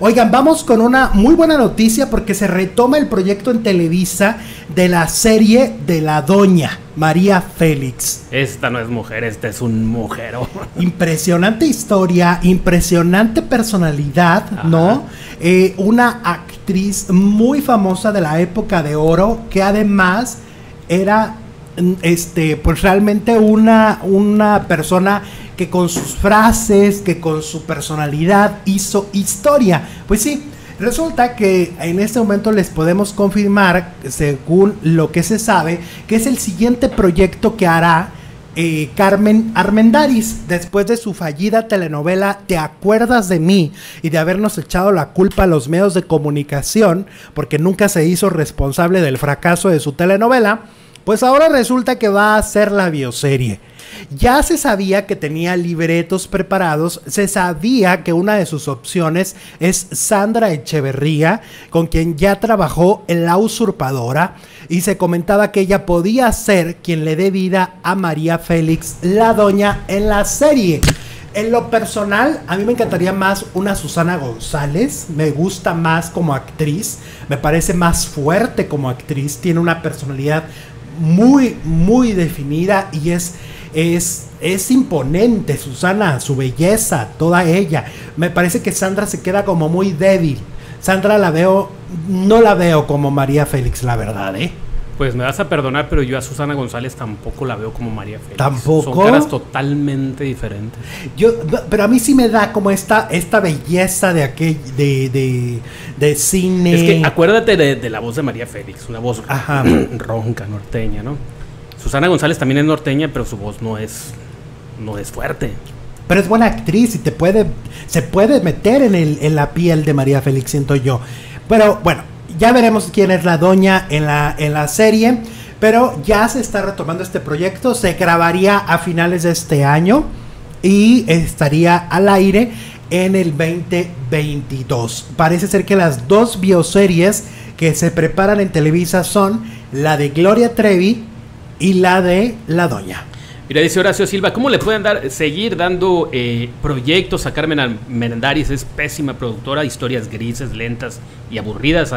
Oigan, vamos con una muy buena noticia porque se retoma el proyecto en Televisa de la serie de la doña María Félix. Esta no es mujer, este es un mujero. Impresionante historia, impresionante personalidad, ¿no? Eh, una actriz muy famosa de la época de oro que además era este, pues realmente una, una persona que con sus frases, que con su personalidad hizo historia. Pues sí, resulta que en este momento les podemos confirmar, según lo que se sabe, que es el siguiente proyecto que hará eh, Carmen Armendaris, después de su fallida telenovela Te acuerdas de mí y de habernos echado la culpa a los medios de comunicación, porque nunca se hizo responsable del fracaso de su telenovela, pues ahora resulta que va a hacer la bioserie. Ya se sabía que tenía libretos preparados, se sabía que una de sus opciones es Sandra Echeverría, con quien ya trabajó en La Usurpadora, y se comentaba que ella podía ser quien le dé vida a María Félix, la doña, en la serie. En lo personal, a mí me encantaría más una Susana González. Me gusta más como actriz. Me parece más fuerte como actriz. Tiene una personalidad muy, muy definida y es, es, es imponente, Susana, su belleza, toda ella. Me parece que Sandra se queda como muy débil. Sandra la veo, no la veo como María Félix, la verdad, ¿eh? Pues me vas a perdonar, pero yo a Susana González tampoco la veo como María Félix. ¿Tampoco? Son caras totalmente diferentes. Yo, pero a mí sí me da como esta, esta belleza de aquel, de, de, de cine. Es que acuérdate de, la voz de María Félix, una voz ronca, norteña, ¿no? Susana González también es norteña, pero su voz no es, no es fuerte. Pero es buena actriz y te puede, se puede meter en, el, en la piel de María Félix, siento yo. Pero bueno, ya veremos quién es la doña en la, en la serie. Pero ya se está retomando este proyecto. Se grabaría a finales de este año. Y estaría al aire en el 2022. Parece ser que las dos bioseries que se preparan en Televisa son la de Gloria Trevi y la de La Doña. Mira, dice Horacio Silva, ¿cómo le pueden dar, seguir dando eh, proyectos a Carmen Merendaris? Es pésima productora, historias grises, lentas y aburridas.